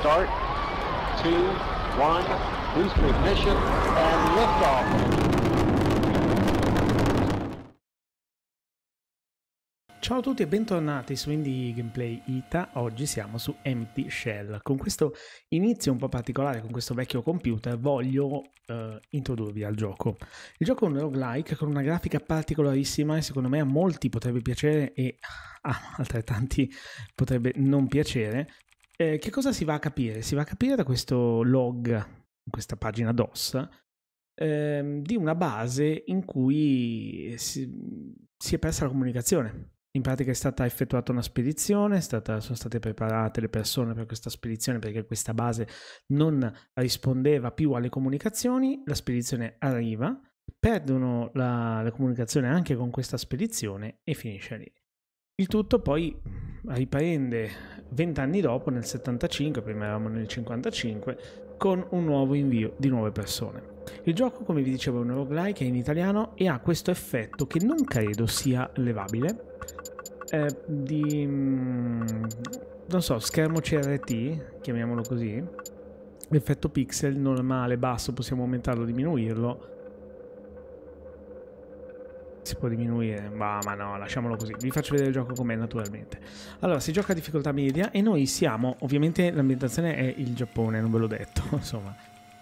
start. Two, one, booster ignition, and liftoff. Ciao a tutti e bentornati su Indie Gameplay Ita. Oggi siamo su Empty Shell. Con questo inizio un po' particolare, con questo vecchio computer, voglio eh, introdurvi al gioco. Il gioco è un roguelike con una grafica particolarissima e secondo me a molti potrebbe piacere e a altrettanti potrebbe non piacere. Eh, che cosa si va a capire? Si va a capire da questo log, questa pagina DOS, eh, di una base in cui si, si è persa la comunicazione in pratica è stata effettuata una spedizione, stata, sono state preparate le persone per questa spedizione perché questa base non rispondeva più alle comunicazioni, la spedizione arriva, perdono la, la comunicazione anche con questa spedizione e finisce lì. Il tutto poi riprende vent'anni dopo, nel 75, prima eravamo nel 55, con un nuovo invio di nuove persone. Il gioco, come vi dicevo, è un roguelike, è in italiano e ha questo effetto che non credo sia levabile, eh, di mm, non so, schermo CRT, chiamiamolo così, effetto pixel normale, basso, possiamo aumentarlo diminuirlo. Si può diminuire, ma, ma no, lasciamolo così. Vi faccio vedere il gioco com'è naturalmente. Allora, si gioca a difficoltà media e noi siamo, ovviamente l'ambientazione è il Giappone, non ve l'ho detto, insomma.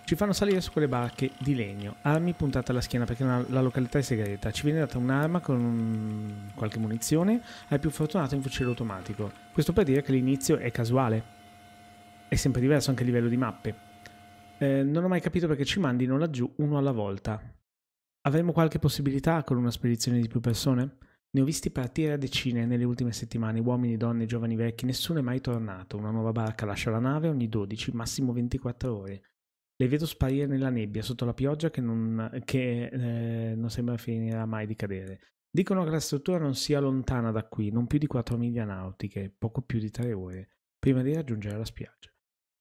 Ci fanno salire su quelle barche di legno, armi puntate alla schiena perché la località è segreta. Ci viene data un'arma con qualche munizione, al più fortunato un fucile automatico. Questo per dire che l'inizio è casuale. È sempre diverso anche a livello di mappe. Eh, non ho mai capito perché ci mandino laggiù uno alla volta. Avremo qualche possibilità con una spedizione di più persone? Ne ho visti partire a decine nelle ultime settimane, uomini, donne, giovani, vecchi, nessuno è mai tornato. Una nuova barca lascia la nave ogni 12, massimo 24 ore. Le vedo sparire nella nebbia sotto la pioggia che non, che, eh, non sembra finirà mai di cadere. Dicono che la struttura non sia lontana da qui, non più di 4 miglia nautiche, poco più di 3 ore, prima di raggiungere la spiaggia.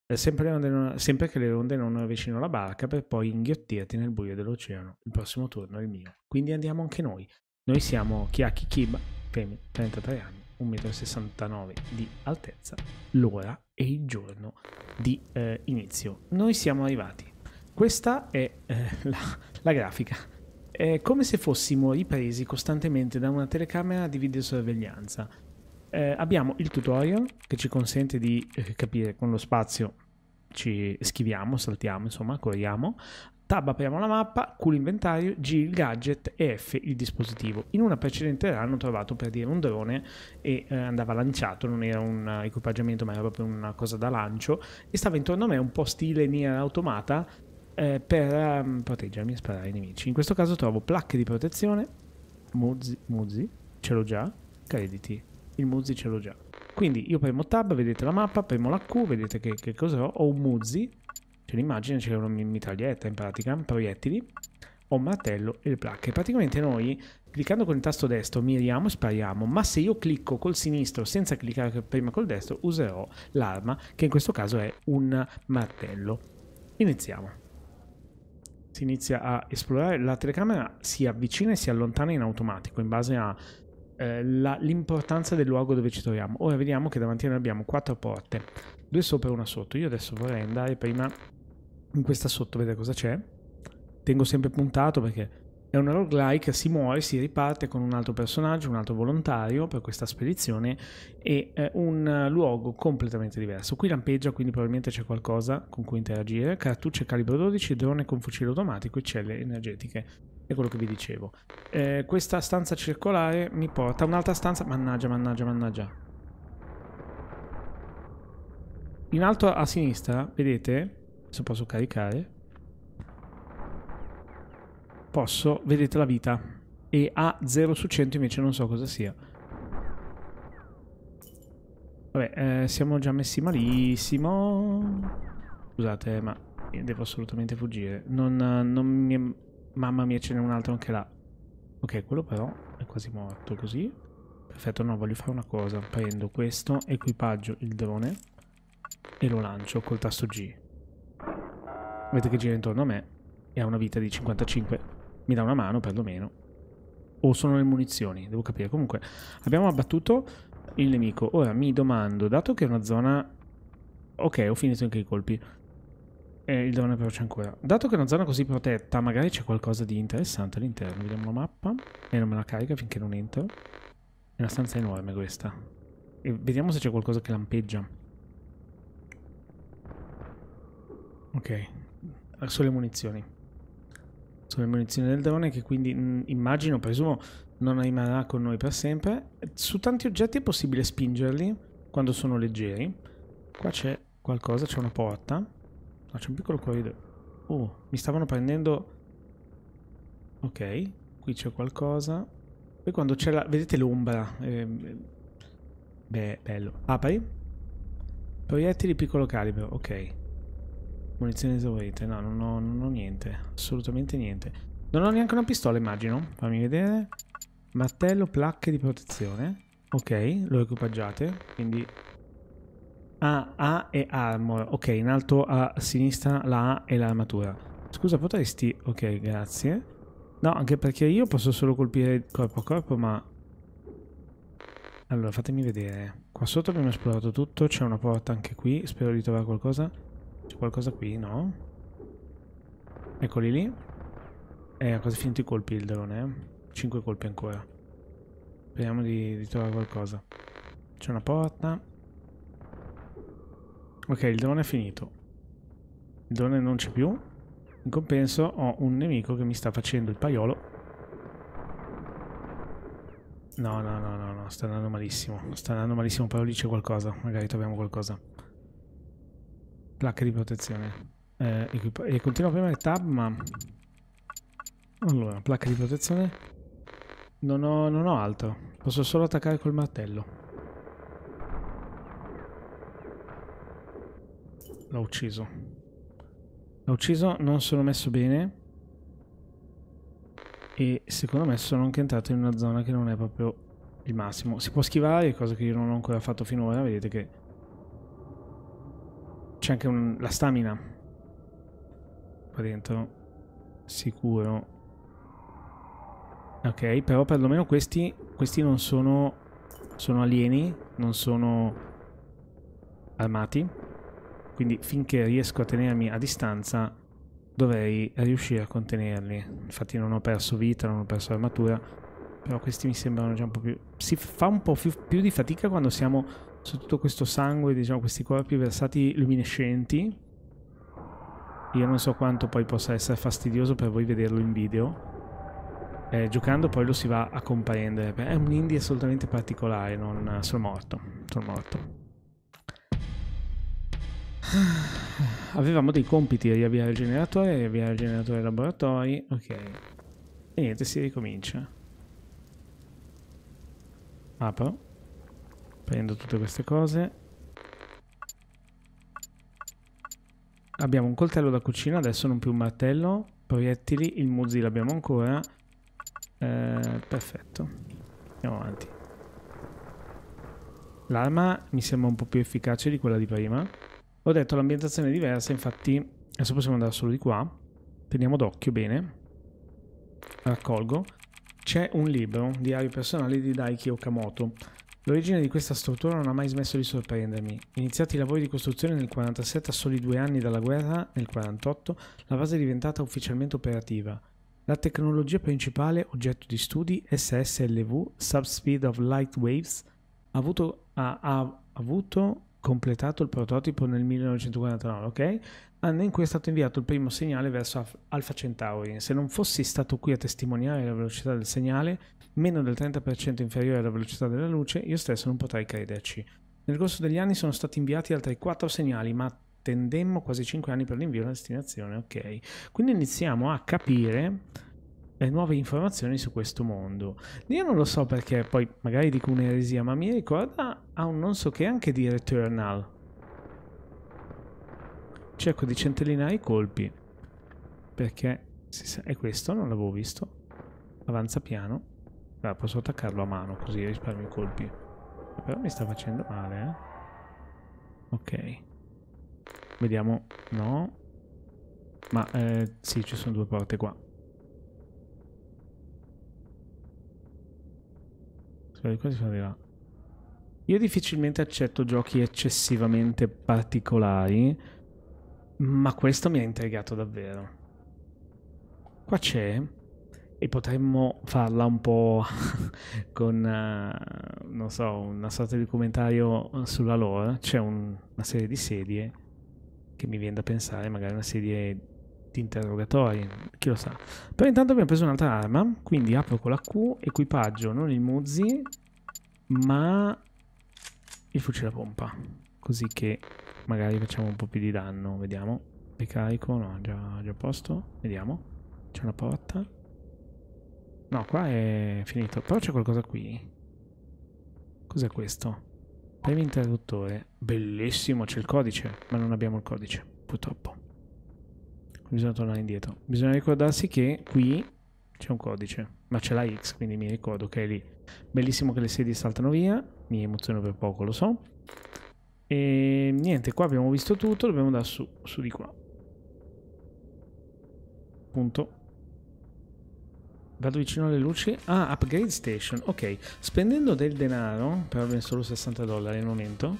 Eh, sempre, non, sempre, che le onde non avvicinano la barca per poi inghiottirti nel buio dell'oceano. Il prossimo turno è il mio. Quindi andiamo anche noi. Noi siamo Chiaki Kiba, 33 anni 1,69 m di altezza, l'ora e il giorno di eh, inizio. Noi siamo arrivati. Questa è eh, la, la, grafica. È come se fossimo ripresi costantemente da una telecamera di videosorveglianza. Eh, abbiamo il tutorial che ci consente di eh, capire con lo spazio ci schiviamo, saltiamo, insomma, corriamo. Tab apriamo la mappa, Q l'inventario, G il gadget e F il dispositivo. In una precedente run ho trovato per dire un drone e eh, andava lanciato, non era un equipaggiamento ma era proprio una cosa da lancio e stava intorno a me un po' stile Nier Automata eh, per um, proteggermi e sparare ai nemici. In questo caso trovo placche di protezione, Muzzi, Muzzi ce l'ho già, crediti, il Muzzi ce l'ho già. Quindi io premo Tab, vedete la mappa, premo la Q, vedete che, che cosa ho, ho un Muzzi c'è l'immagine, c'è una mitraglietta in pratica, proiettili, ho un martello e le placche. Praticamente noi, cliccando con il tasto destro, miriamo e spariamo, ma se io clicco col sinistro senza cliccare prima col destro, userò l'arma, che in questo caso è un martello. Iniziamo. Si inizia a esplorare, la telecamera si avvicina e si allontana in automatico, in base all'importanza eh, del luogo dove ci troviamo. Ora vediamo che davanti a noi abbiamo quattro porte, due sopra e una sotto. Io adesso vorrei andare prima in questa sotto, vedete cosa c'è? Tengo sempre puntato perché è una roguelike, si muore, si riparte con un altro personaggio, un altro volontario per questa spedizione e eh, un luogo completamente diverso. Qui lampeggia, quindi probabilmente c'è qualcosa con cui interagire. Cartucce calibro 12, drone con fucile automatico e celle energetiche. È quello che vi dicevo. Eh, questa stanza circolare mi porta a un'altra stanza. Mannaggia, mannaggia, mannaggia. In alto a sinistra, vedete? se posso caricare posso vedete la vita e a 0 su 100 invece non so cosa sia vabbè eh, siamo già messi malissimo scusate ma devo assolutamente fuggire non, non mi mamma mia ce n'è un altro anche là ok quello però è quasi morto così perfetto no voglio fare una cosa prendo questo equipaggio il drone e lo lancio col tasto G Vedete che gira intorno a me e ha una vita di 55. Mi dà una mano perlomeno. O sono le munizioni, devo capire. Comunque, abbiamo abbattuto il nemico. Ora mi domando, dato che è una zona Ok, ho finito anche i colpi. E il drone però c'è ancora. Dato che è una zona così protetta, magari c'è qualcosa di interessante all'interno. Vediamo la mappa. E non me la carica finché non entro. È una stanza enorme questa. E vediamo se c'è qualcosa che lampeggia. Ok. Sono le munizioni. Sono le munizioni del drone che quindi mh, immagino, presumo, non rimarrà con noi per sempre. Su tanti oggetti è possibile spingerli quando sono leggeri. Qua c'è qualcosa, c'è una porta. No, c'è un piccolo corridoio. Oh, mi stavano prendendo... Ok, qui c'è qualcosa. Poi quando c'è la... Vedete l'ombra? Eh, beh, bello. Apri. Proiettili piccolo calibro, ok. Munizioni esaurite. No, non ho, non ho niente. Assolutamente niente. Non ho neanche una pistola, immagino. Fammi vedere. Martello, placche di protezione. Ok, lo equipaggiate. Quindi A, A e armor. Ok, in alto a sinistra la A e l'armatura. Scusa, potresti... Ok, grazie. No, anche perché io posso solo colpire corpo a corpo, ma... Allora, fatemi vedere. Qua sotto abbiamo esplorato tutto. C'è una porta anche qui. Spero di trovare qualcosa. C'è qualcosa qui, no? Eccoli lì. Eh, ha quasi finito i colpi il drone, eh. 5 colpi ancora. Speriamo di, di trovare qualcosa. C'è una porta. Ok, il drone è finito. Il drone non c'è più. In compenso ho un nemico che mi sta facendo il paiolo. No, no, no, no, no, sta andando malissimo. Sta andando malissimo, però lì c'è qualcosa. Magari troviamo qualcosa. Placche di protezione. Eh, e continuo a premere tab, ma... Allora, placca di protezione. Non ho, non ho altro. Posso solo attaccare col martello. L'ho ucciso. L'ho ucciso, non sono messo bene. E secondo me sono anche entrato in una zona che non è proprio il massimo. Si può schivare, cosa che io non ho ancora fatto finora. Vedete che c'è anche un, la stamina qua dentro. Sicuro. Ok, però perlomeno questi, questi non sono, sono alieni, non sono armati. Quindi finché riesco a tenermi a distanza dovrei riuscire a contenerli. Infatti non ho perso vita, non ho perso armatura. Però questi mi sembrano già un po' più... Si fa un po' più, più di fatica quando siamo su tutto questo sangue, diciamo questi corpi versati luminescenti. Io non so quanto poi possa essere fastidioso per voi vederlo in video. Eh, giocando poi lo si va a comprendere. È un indie assolutamente particolare, non sono morto. Sono morto. Avevamo dei compiti, riavviare il generatore, riavviare il generatore laboratori. Ok. E niente, si ricomincia. Apro. Prendo tutte queste cose. Abbiamo un coltello da cucina, adesso non più un martello. Proiettili, il muzzi l'abbiamo ancora. Eh, perfetto. Andiamo avanti. L'arma mi sembra un po' più efficace di quella di prima. Ho detto l'ambientazione è diversa, infatti adesso possiamo andare solo di qua. Teniamo d'occhio bene. Raccolgo. C'è un libro, Diario personale di Daiki Okamoto. L'origine di questa struttura non ha mai smesso di sorprendermi. Iniziati i lavori di costruzione nel 47 a soli due anni dalla guerra, nel 48, la base è diventata ufficialmente operativa. La tecnologia principale, oggetto di studi, SSLV, Subspeed of Light Waves, ha avuto, ha, ha avuto completato il prototipo nel 1949, ok? Anno in cui è stato inviato il primo segnale verso Alpha Centauri. Se non fossi stato qui a testimoniare la velocità del segnale, meno del 30% inferiore alla velocità della luce, io stesso non potrei crederci. Nel corso degli anni sono stati inviati altri 4 segnali, ma attendemmo quasi 5 anni per l'invio alla destinazione, ok? Quindi iniziamo a capire le nuove informazioni su questo mondo. Io non lo so perché, poi magari dico un'eresia, ma mi ricorda a un non so che anche di Returnal. Cerco di centellinare i colpi, perché è questo, non l'avevo visto. Avanza piano. Beh, posso attaccarlo a mano così risparmio i colpi. Però mi sta facendo male, eh. Ok. Vediamo. No. Ma, eh, sì, ci sono due porte qua. Io difficilmente accetto giochi eccessivamente particolari, ma questo mi ha intrigato davvero. Qua c'è, e potremmo farla un po' con, uh, non so, una sorta di documentario sulla lore. C'è un, una serie di sedie che mi viene da pensare, magari una serie di interrogatori, chi lo sa. Però intanto abbiamo preso un'altra arma, quindi apro con la Q, equipaggio non il Muzzi, ma il fucile a pompa, così che magari facciamo un po' più di danno, vediamo. Ricarico, no, già a posto, vediamo. C'è una porta. No, qua è finito, però c'è qualcosa qui. Cos'è questo? Premi interruttore. Bellissimo, c'è il codice, ma non abbiamo il codice, purtroppo. Bisogna tornare indietro. Bisogna ricordarsi che qui c'è un codice, ma c'è la X, quindi mi ricordo che è lì. Bellissimo che le sedie saltano via, mi emoziono per poco, lo so. E niente, qua abbiamo visto tutto, dobbiamo andare su, su di qua. Punto. Vado vicino alle luci. Ah, upgrade station. Ok, spendendo del denaro, però abbiamo solo 60 dollari al momento,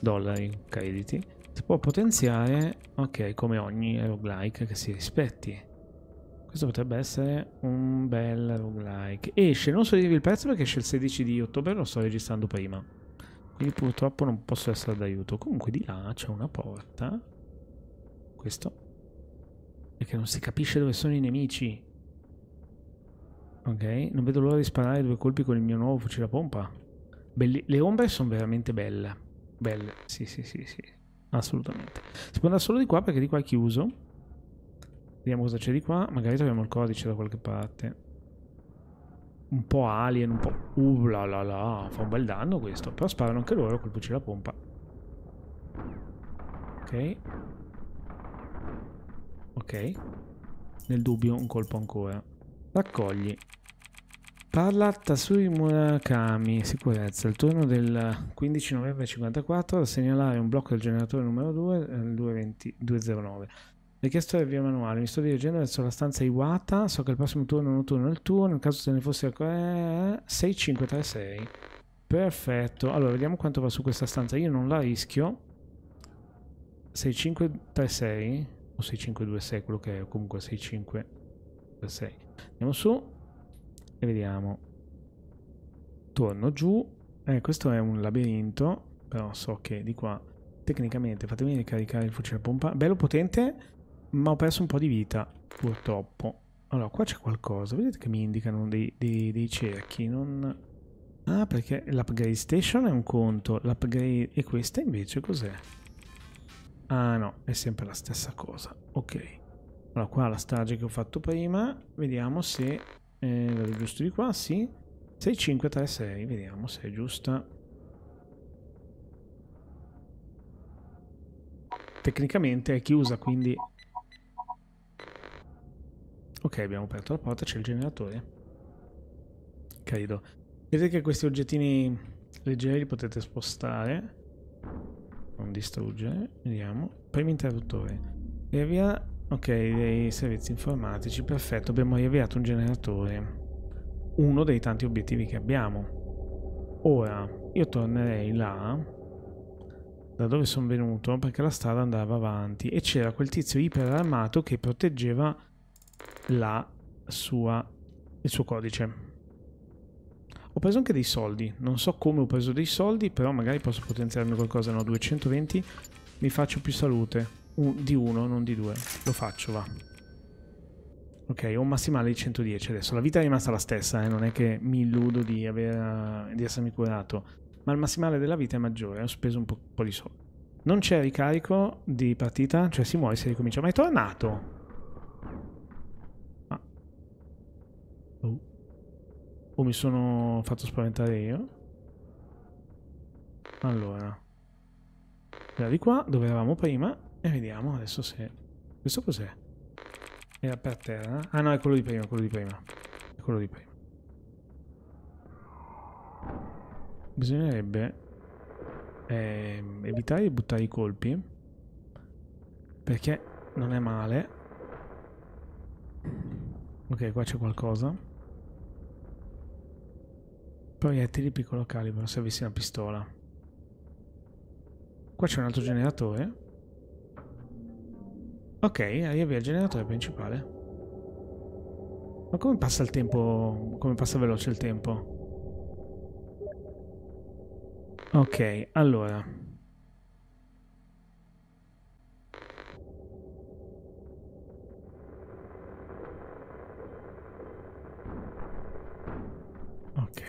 dollari, crediti, si può potenziare, ok, come ogni roguelike che si rispetti. Questo potrebbe essere un bel roguelike. Esce, non so dirvi il prezzo perché esce il 16 di ottobre, lo sto registrando prima. Quindi purtroppo non posso essere d'aiuto. Comunque di là c'è una porta. Questo. Che non si capisce dove sono i nemici. Ok, non vedo l'ora di sparare due colpi con il mio nuovo fucile a pompa. Belli le ombre sono veramente belle. Belle, sì sì sì sì. Assolutamente. Si può andare solo di qua perché di qua è chiuso. Vediamo cosa c'è di qua. Magari troviamo il codice da qualche parte. Un po' alien, un po'... Uh la la la, fa un bel danno questo. Però sparano anche loro col fucile a pompa. Ok. Ok. Nel dubbio un colpo ancora. Raccogli. Parla Tatsuri Murakami, sicurezza, il turno del 15 novembre 54 da segnalare un blocco del generatore numero 2 il 220, 209. Richiesto del via manuale. Mi sto dirigendo verso la stanza Iwata. So che il prossimo turno non turno è il tuo. Nel caso se ne fosse eh, 6536. Perfetto. Allora, vediamo quanto va su questa stanza. Io non la rischio. 6536 o 6526, quello che è, comunque 6526. Andiamo su e vediamo. Torno giù. Eh, questo è un labirinto, però so che di qua tecnicamente fatemi ricaricare il fucile a pompa. Bello potente, ma ho perso un po' di vita, purtroppo. Allora, qua c'è qualcosa. Vedete che mi indicano dei, dei, dei cerchi. Non... Ah, perché l'upgrade station è un conto. L'upgrade... E questa invece cos'è? Ah, no. È sempre la stessa cosa. Ok. Allora, qua la strage che ho fatto prima. Vediamo se... Eh, vado giusto di qua, sì. 6536. Vediamo se è giusta. Tecnicamente è chiusa, quindi Ok, abbiamo aperto la porta, c'è il generatore. Credo. Vedete che questi oggettini leggeri li potete spostare. Non distruggere. Vediamo. Primo interruttore. Riavvia... Ok, dei servizi informatici. Perfetto, abbiamo riavviato un generatore. Uno dei tanti obiettivi che abbiamo. Ora, io tornerei là da dove sono venuto perché la strada andava avanti e c'era quel tizio iperarmato che proteggeva la sua, il suo codice. Ho preso anche dei soldi, non so come ho preso dei soldi, però magari posso potenziarmi qualcosa, no, 220, mi faccio più salute, Un, di uno, non di due, lo faccio, va. Ok, ho un massimale di 110 adesso, la vita è rimasta la stessa, eh? non è che mi illudo di, aver, di essermi curato, ma il massimale della vita è maggiore, ho speso un po', po di soldi. Non c'è ricarico di partita, cioè si muore se ricomincia, ma è tornato! Oh. O mi sono fatto spaventare io? Allora. Da di qua, dove eravamo prima. E vediamo adesso se... Questo cos'è? Era per terra? Ah no, è quello di prima, quello di prima. È quello di prima. Bisognerebbe eh, evitare di buttare i colpi. Perché non è male. Ok, qua c'è qualcosa. Proiettili piccolo calibro se avessi una pistola. Qua c'è un altro generatore. Ok, arrivi al generatore principale. Ma come passa il tempo? Come passa veloce il tempo? Ok, allora. Ok.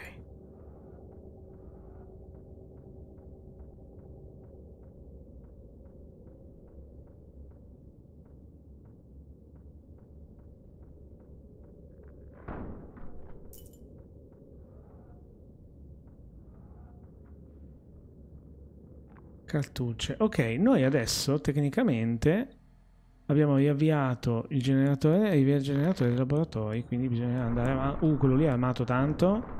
Cartucce. Ok, noi adesso tecnicamente abbiamo riavviato il generatore e il generatore dei laboratori, quindi bisogna andare avanti. Uh, quello lì è armato tanto.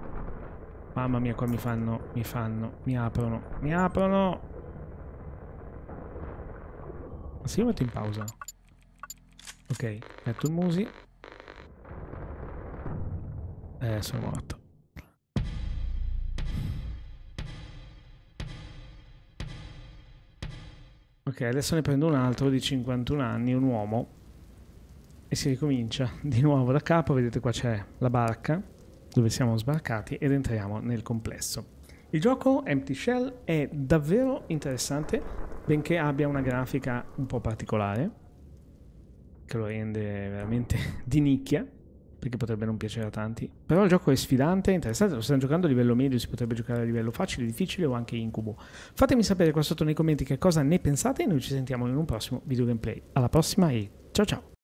Mamma mia, qua mi fanno, mi fanno, mi aprono, mi aprono. Ma se io metto in pausa. Ok, metto il musi. Eh, sono morto. Ok, adesso ne prendo un altro di 51 anni, un uomo. E si ricomincia di nuovo da capo. Vedete qua c'è la barca dove siamo sbarcati ed entriamo nel complesso. Il gioco Empty Shell è davvero interessante, benché abbia una grafica un po' particolare, che lo rende veramente di nicchia perché potrebbe non piacere a tanti. Però il gioco è sfidante, interessante, lo stiamo giocando a livello medio, si potrebbe giocare a livello facile, difficile o anche incubo. Fatemi sapere qua sotto nei commenti che cosa ne pensate e noi ci sentiamo in un prossimo video gameplay. Alla prossima e ciao ciao!